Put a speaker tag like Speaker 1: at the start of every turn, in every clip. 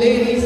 Speaker 1: Ladies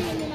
Speaker 1: no, no, no.